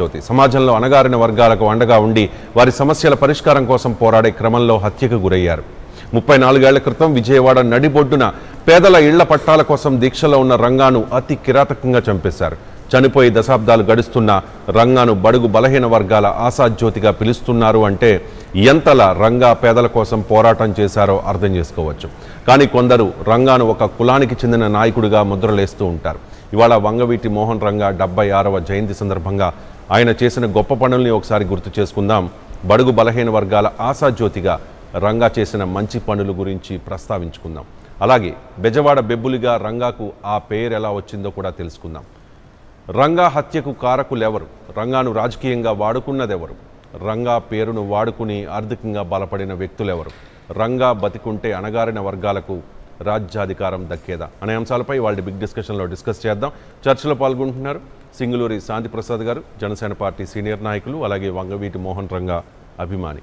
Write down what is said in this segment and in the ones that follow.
జ్యోతి. సమాజంలో అణగారిన వర్గాలకు అండగా ఉండి వారి సమస్యల పరిష్కారం కోసం పోరాడే క్రమంలో హత్యకు గురయ్యారు. ముప్పై నాలుగేళ్ళ క్రితం విజయవాడ నడిబొడ్డున పేదల ఇళ్ళ పట్టాల కోసం దీక్షలో ఉన్న రంగాను అతి కిరాతకంగా చంపేశారు. చనిపోయి దశాబ్దాలు గడుస్తున్న రంగాను బడుగు బలహీన వర్గాల ఆశాజ్యోతిగా పిలుస్తున్నారు అంటే ఎంతలా రంగా పేదల కోసం పోరాటం చేశారో అర్థం చేసుకోవచ్చు. కానీ కొందరు రంగాను ఒక కులానికి చెందిన నాయకుడిగా ముద్రలేస్తూ ఉంటారు. ఇవాళ వంగవీటి మోహన్ రంగా డెబ్బై ఆరవ జయంతి సందర్భంగా ఆయన చేసిన గొప్ప పనుల్ని ఒకసారి గుర్తు చేసుకుందాం. బడుగు బలహీన వర్గాల ఆశాజ్యోతిగా రంగా చేసిన మంచి పనుల గురించి ప్రస్తావించుకుందాం. అలాగే బెజవాడ బెబ్బులిగా రంగాకు ఆ పేరు ఎలా వచ్చిందో కూడా తెలుసుకుందాం. రంగా హత్యకు కారకులెవరు? రంగాను రాజకీయంగా వాడుకున్నదెవరు? రంగా పేరును వాడుకుని ఆర్థికంగా బలపడిన వ్యక్తులెవరు? రంగా బతికుంటే అణగారిన వర్గాలకు రాజ్యాధికారం దక్కేదా? అనే అంశాలపై వాళ్ళ బిగ్ డిస్కషన్లో డిస్కస్ చేద్దాం. చర్చలో పాల్గొంటున్నారు సింగులూరి శాంతి ప్రసాద్ గారు జనసేన పార్టీ సీనియర్ నాయకులు అలాగే వంగవీటి మోహన్ రంగా అభిమాని.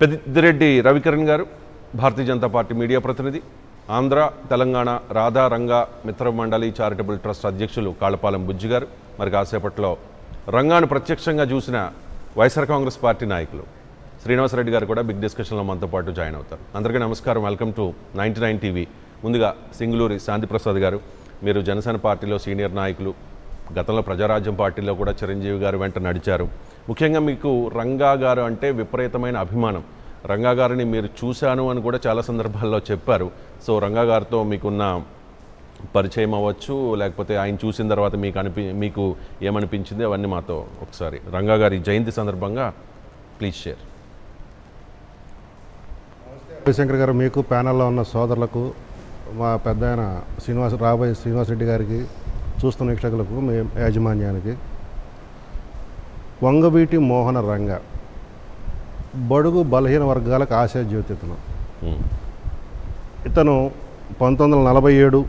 పెద్దిరెడ్డి రవికిరణ్ గారు భారతీయ జనతా పార్టీ మీడియా ప్రతినిధి. ఆంధ్ర తెలంగాణ రాధా రంగా మిత్ర మండలి చారిటబుల్ ట్రస్ట్ అధ్యక్షులు కాళపాలెం బుజ్జి గారు మరి కాసేపట్లో రంగాను ప్రత్యక్షంగా చూసిన వైఎస్ఆర్ కాంగ్రెస్ పార్టీ నాయకులు. శ్రీనివాసరెడ్డి గారు కూడా బిగ్ డిస్కషన్లో మనతో పాటు జాయిన్ అవుతారు. అందరికీ నమస్కారం. Welcome to ninety nine TV. ముందుగా సింగులూరి శాంతిప్రసాద్ గారు మీరు జనసేన పార్టీలో సీనియర్ నాయకులు గతంలో ప్రజారాజ్యం పార్టీలో కూడా చిరంజీవి గారు వెంట నడిచారు. ముఖ్యంగా మీకు రంగా గారు అంటే విపరీతమైన అభిమానం. రంగా గారిని మీరు చూశాను అని కూడా చాలా సందర్భాల్లో చెప్పారు. సో రంగా గారితో మీకున్న పరిచయం అవ్వచ్చు లేకపోతే ఆయన చూసిన తర్వాత మీకు అనిపి మీకు ఏమనిపించింది అవన్నీ మాతో ఒకసారి రంగా గారి జయంతి సందర్భంగా ప్లీజ్ షేర్. రవిశంకర్ గారు మీకు ప్యానల్లో ఉన్న సోదరులకు మా పెద్ద ఆయన శ్రీనివాస రాబోయే శ్రీనివాసరెడ్డి గారికి చూస్తున్న వీక్షకులకు మీ యాజమాన్యానికి. వంగవీటి మోహన రంగ. బడుగు బలహీన వర్గాలకు ఆశాజ్యోతి ఇతను ఇతను పంతొమ్మిది వందల నలభై ఏడు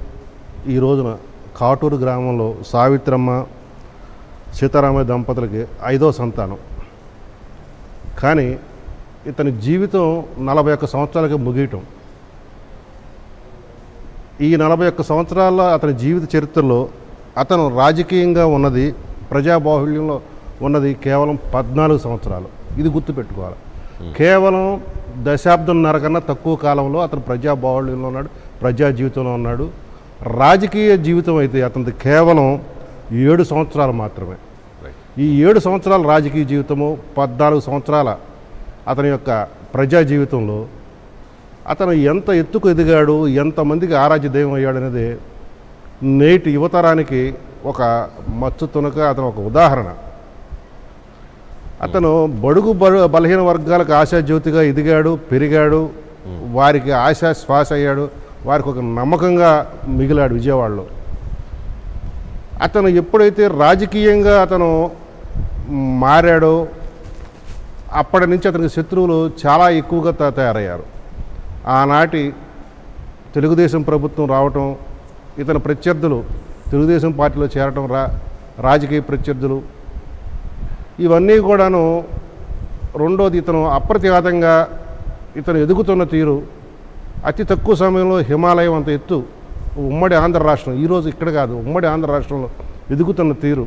ఈ రోజున కాటూరు గ్రామంలో సావిత్రమ్మ సీతారామయ్య దంపతులకి ఐదో సంతానం. కానీ ఇతని జీవితం నలభై ఒక్క సంవత్సరాలకి ముగియటం. ఈ నలభై ఒక్క సంవత్సరాల అతని జీవిత చరిత్రలో అతను రాజకీయంగా ఉన్నది ప్రజాబాహుళ్యంలో ఉన్నది కేవలం పద్నాలుగు సంవత్సరాలు. ఇది గుర్తుపెట్టుకోవాలి. కేవలం దశాబ్దంన్నర కన్నా తక్కువ కాలంలో అతను ప్రజాబాహుళ్యంలో ఉన్నాడు ప్రజా జీవితంలో ఉన్నాడు. రాజకీయ జీవితం అయితే అతనిది కేవలం ఏడు సంవత్సరాలు మాత్రమే. ఈ ఏడు సంవత్సరాల రాజకీయ జీవితము పద్నాలుగు సంవత్సరాల అతని యొక్క ప్రజా జీవితంలో అతను ఎంత ఎత్తుకు ఎదిగాడు ఎంతమందికి ఆరాధ్య దైవం అయ్యాడు అనేది నేటి యువతరానికి ఒక మచ్చు తునక అతను ఒక ఉదాహరణ. అతను బడుగు బలహీన వర్గాలకు ఆశాజ్యోతిగా ఎదిగాడు పెరిగాడు వారికి ఆశా శ్వాస అయ్యాడు వారికి ఒక నమ్మకంగా మిగిలాడు విజయవాడలో. అతను ఎప్పుడైతే రాజకీయంగా అతను మారాడో అప్పటి నుంచి అతనికి శత్రువులు చాలా ఎక్కువగా తయారయ్యారు. ఆనాటి తెలుగుదేశం ప్రభుత్వం రావటం ఇతని ప్రత్యర్థులు తెలుగుదేశం పార్టీలో చేరటం రా రాజకీయ ప్రత్యర్థులు ఇవన్నీ కూడాను రెండోది ఇతను అప్రతిఘాతంగా ఇతను ఎదుగుతున్న తీరు అతి తక్కువ సమయంలో హిమాలయం అంత ఎత్తు ఉమ్మడి ఆంధ్ర రాష్ట్రం ఈరోజు ఇక్కడ కాదు ఉమ్మడి ఆంధ్ర రాష్ట్రంలో ఎదుగుతున్న తీరు.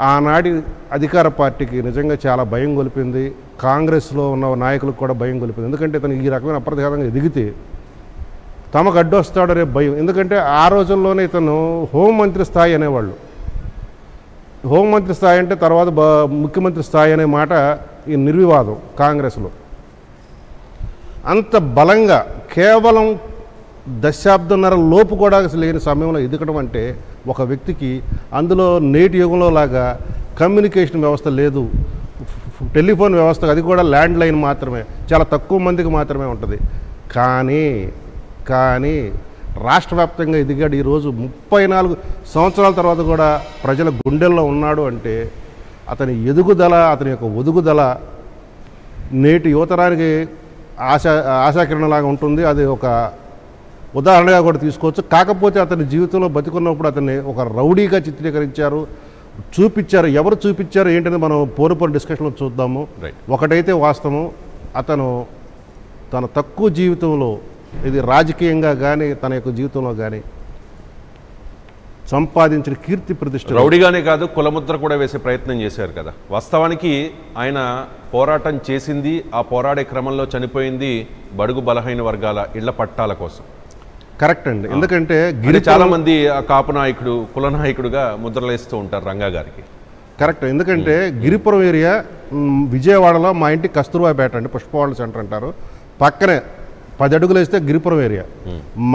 ఆనాటి అధికార పార్టీకి నిజంగా చాలా భయం గొలిపింది కాంగ్రెస్లో ఉన్న నాయకులకు కూడా భయం గొలిపింది. ఎందుకంటే ఇతను ఈ రకమైన అప్రతిఘాతంగా ఎదిగితే తమకు అడ్డొస్తాడో రేపు భయం. ఎందుకంటే ఆ రోజుల్లోనే ఇతను హోంమంత్రి స్థాయి అనేవాళ్ళు. హోంమంత్రి స్థాయి అంటే తర్వాత ముఖ్యమంత్రి స్థాయి అనే మాట ఈ నిర్వివాదం కాంగ్రెస్లో. అంత బలంగా కేవలం దశాబ్దంన్నర లోపు కూడా లేని సమయంలో ఎదగడం అంటే ఒక వ్యక్తికి అందులో నేటి యుగంలో లాగా కమ్యూనికేషన్ వ్యవస్థ లేదు. టెలిఫోన్ వ్యవస్థ అది కూడా ల్యాండ్ లైన్ మాత్రమే. చాలా తక్కువ మందికి మాత్రమే ఉంటుంది. కానీ కానీ రాష్ట్ర వ్యాప్తంగా ఎదిగాడు ఈరోజు ముప్పై నాలుగు సంవత్సరాల తర్వాత కూడా ప్రజల గుండెల్లో ఉన్నాడు అంటే అతని ఎదుగుదల అతని యొక్క ఒదుగుదల నేటి యువతరానికి ఆశా ఆశాకిరణలాగా ఉంటుంది. అది ఒక ఉదాహరణగా కూడా తీసుకోవచ్చు. కాకపోతే అతని జీవితంలో బతికున్నప్పుడు అతన్ని ఒక రౌడీగా చిత్రీకరించారు. చూపించారు ఎవరు చూపించారు ఏంటని మనం పోరుపోరు డిస్కషన్లో చూద్దాము. రైట్ ఒకటైతే వాస్తవం అతను తన తక్కువ జీవితంలో ఇది రాజకీయంగా కానీ తన యొక్క జీవితంలో కానీ సంపాదించిన కీర్తి ప్రతిష్ట రౌడీగానే కాదు కులముద్ర కూడా వేసే ప్రయత్నం చేశారు కదా. వాస్తవానికి ఆయన పోరాటం చేసింది ఆ పోరాడే క్రమంలో చనిపోయింది బడుగు బలహీన వర్గాల ఇళ్ళ పట్టాల కోసం. కరెక్ట్ అండి. ఎందుకంటే గిరి చాలా మంది ఆ కాపు నాయకుడు కుల నాయకుడుగా ముద్రలేస్తూ ఉంటారు రంగా గారికి. కరెక్ట్ ఎందుకంటే గిరిపురం ఏరియా విజయవాడలో మా ఇంటి కస్తూర్బాపేట అండి పుష్పవాళ్ళ సెంటర్ అంటారు. పక్కనే పది అడుగులు వేస్తే గిరిపురం ఏరియా.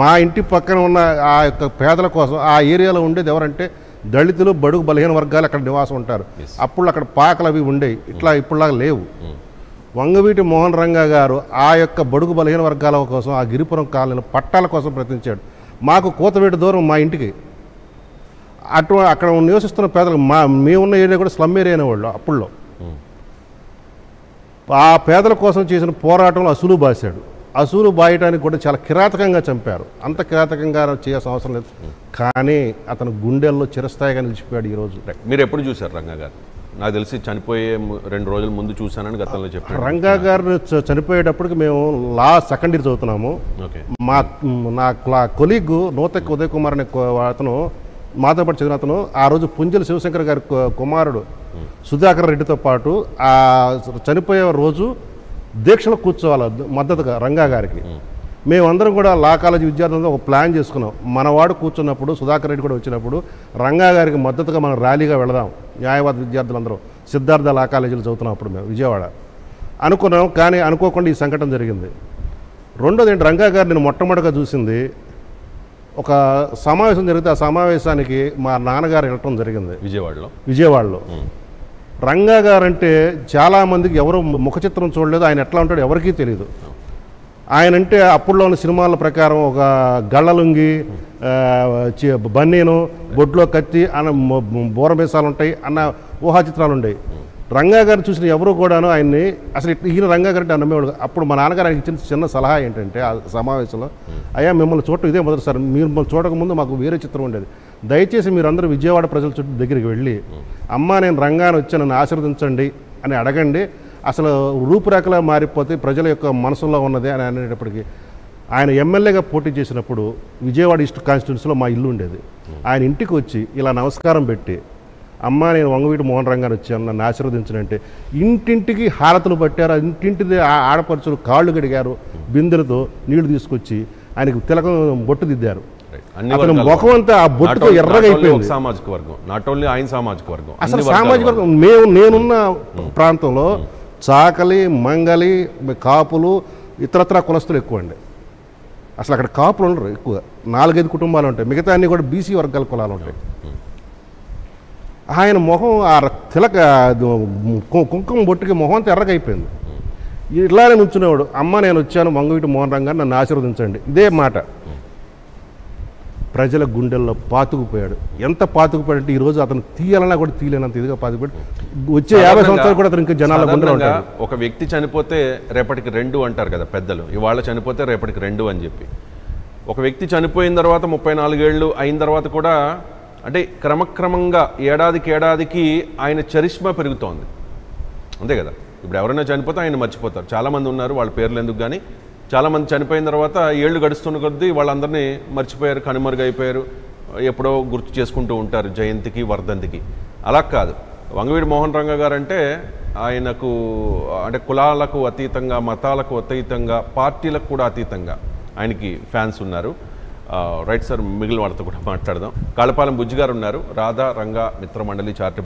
మా ఇంటి పక్కన ఉన్న ఆ యొక్క పేదల కోసం ఆ ఏరియాలో ఉండేది ఎవరంటే దళితులు బడుగు బలహీన వర్గాలు అక్కడ నివాసం ఉంటారు. అప్పుడు అక్కడ పాకలు అవి ఉండేవి. ఇట్లా ఇప్పుడులాగా లేవు. వంగవీటి మోహన్ రంగా గారు ఆ యొక్క బడుగు బలహీన వర్గాల కోసం ఆ గిరిపురం కాలనీలో పట్టాల కోసం ప్రయత్నించాడు. మాకు కోతవేటి దూరం మా ఇంటికి. అటు అక్కడ నివసిస్తున్న పేదలు మా మేమున్న ఏరియా కూడా స్లమ్ ఏరియా అనేవాళ్ళు అప్పుల్లో. ఆ పేదల కోసం చేసిన పోరాటంలో అసూలు బాసాడు అసూలు బాయటానికి కూడా చాలా కిరాతకంగా చంపారు. అంత కిరాతకంగా చేయాల్సిన అవసరం లేదు. కానీ అతను గుండెల్లో చిరస్థాయిగా నిలిచిపోయాడు ఈరోజు. మీరు ఎప్పుడు చూశారు రంగా గారు నాకు తెలిసి చనిపోయే రెండు రోజుల ముందు చూశానని గతంలో చెప్పాను రంగా గారు చనిపోయేటప్పటికి మేము లా సెకండ్ ఇయర్ చదువుతున్నాము. ఓకే మా నా క్లా కొలీగ్ నూతక్ ఉదయ్ కుమార్ అనే అతను మాతో పాటు చదివిన అతను ఆ రోజు పుంజల శివశంకర్ గారి కుమారుడు సుధాకర్ రెడ్డితో పాటు ఆ చనిపోయే రోజు దీక్షలో కూర్చోవాలి మద్దతుగా రంగా గారికి. మేమందరం కూడా లా కాలేజీ విద్యార్థులతో ఒక ప్లాన్ చేసుకున్నాం. మనవాడు కూర్చున్నప్పుడు సుధాకర్ రెడ్డి కూడా వచ్చినప్పుడు రంగా గారికి మద్దతుగా మనం ర్యాలీగా వెళదాం. న్యాయవాద విద్యార్థులందరూ సిద్ధార్థ లా కాలేజీలో చదువుతున్నాం అప్పుడు మేము విజయవాడ. అనుకున్నాం కానీ అనుకోకుండా ఈ సంఘటన జరిగింది. రెండోది ఏంటి రంగా గారు నేను మొట్టమొదటిగా చూసింది ఒక సమావేశం జరిగితే ఆ సమావేశానికి మా నాన్నగారు వెళ్ళటం జరిగింది. విజయవాడలో? విజయవాడలో. రంగా గారు అంటే చాలామందికి ఎవరు ముఖ చిత్రం చూడలేదు ఆయన ఎట్లా ఉంటాడో ఎవరికీ తెలియదు ఆయన అంటే అప్పుడులో ఉన్న సినిమాల ప్రకారం ఒక గళ్ళలుంగి బన్నీను బొడ్లో కత్తి అన్న బోరమేసాలు ఉంటాయి అన్న ఊహాచిత్రాలు ఉండేవి రంగా గారు చూసిన ఎవరు కూడాను ఆయన్ని అసలు ఈయన రంగా గారు అంటే నమ్మేవాడు అప్పుడు మా నాన్నగారు ఆయనకి ఇచ్చిన చిన్న సలహా ఏంటంటే ఆ సమావేశంలో అయ్యా మిమ్మల్ని చూడటం ఇదే మొదటిసారి మీరు మిమ్మల్ని చూడకముందు మాకు వేరే చిత్రం ఉండేది. దయచేసి మీరందరూ విజయవాడ ప్రజల చుట్టూ దగ్గరికి వెళ్ళి అమ్మా నేను రంగాన్ని వచ్చి నన్ను ఆశీర్వదించండి అని అడగండి. అసలు రూపురేఖలా మారిపోతే ప్రజల యొక్క మనసులో ఉన్నది అని అనేటప్పటికీ ఆయన ఎమ్మెల్యేగా పోటీ చేసినప్పుడు విజయవాడ ఈస్ట్ కాన్స్టిట్యూన్సీలో మా ఇల్లు ఉండేది. ఆయన ఇంటికి వచ్చి ఇలా నమస్కారం పెట్టి అమ్మ నేను వంగవీటి మోహన్ రంగాన్ని వచ్చాను నన్ను ఆశీర్వదించనంటే ఇంటింటికి హారతులు పట్టారు. ఇంటింటిది ఆ- ఆడపడుచులు కాళ్ళు గడిగారు బిందెలతో నీళ్ళు తీసుకొచ్చి ఆయనకు తిలకం బొట్టు దిద్దారు. ముఖం అంతా ఆ బొట్టుతో ఎర్రగా అయిపోయింది సామాజిక వర్గం నాట్ ఓన్లీ ఆయన సామాజిక వర్గం అసలు సామాజిక. వర్గం. మేము నేనున్న ప్రాంతంలో చాకలి మంగలి కాపులు ఇతరత్ర కులస్తులు ఎక్కువ అండి అసలు అక్కడ కాపులు ఉండరు ఎక్కువ. నాలుగైదు కుటుంబాలు ఉంటాయి. మిగతా అన్ని కూడా బీసీ వర్గాల కులాలు ఉంటాయి. ఆయన మొహం ఆ తిలక కుంకుమ బొట్టుకి మొహం అంతా ఎర్రగా అయిపోయింది నుంచునేవాడు అమ్మ నేను వచ్చాను మంగవీటి మోహన్ రంగాన్ని నన్ను ఆశీర్వదించండి. ఇదే మాట. ప్రజల గుండెల్లో పాతుకుపోయాడు. ఎంత పాతుకుపోయాడంటే ఈరోజు అతను తీయాలన్నా కూడా తీయలేనంత ఇదిగా పాతుకుపోయాడు. వచ్చే యాభై సంవత్సరాలు కూడా అతను ఇంకా జనాల గుండెలో ఒక వ్యక్తి చనిపోతే రేపటికి రెండు అంటారు కదా పెద్దలు. ఇవాళ చనిపోతే రేపటికి రెండు అని చెప్పి. ఒక వ్యక్తి చనిపోయిన తర్వాత ముప్పై నాలుగేళ్ళు అయిన తర్వాత కూడా అంటే క్రమక్రమంగా ఏడాదికి ఏడాదికి ఆయన చరిష్మా పెరుగుతోంది. అంతే కదా. ఇప్పుడు ఎవరైనా చనిపోతే ఆయన మర్చిపోతారు. చాలామంది ఉన్నారు వాళ్ళ పేర్లు ఎందుకు కానీ చాలామంది చనిపోయిన తర్వాత ఏళ్ళు గడుస్తున్న కొద్దీ వాళ్ళందరినీ మర్చిపోయారు కనుమరుగైపోయారు ఎప్పుడో గుర్తు చేసుకుంటూ ఉంటారు జయంతికి వర్ధంతికి. అలా కాదు. వంగవీడి మోహన్ రంగ గారు అంటే ఆయనకు అంటే కులాలకు అతీతంగా మతాలకు అతీతంగా పార్టీలకు కూడా అతీతంగా ఆయనకి ఫ్యాన్స్ ఉన్నారు. రైట్ సార్ మిగిలిన వాళ్ళతో కూడా మాట్లాడదాం. కాళపాలెం బుజ్జి గారు ఉన్నారు. రాధా రంగా మిత్రమండలి చారిటబుల్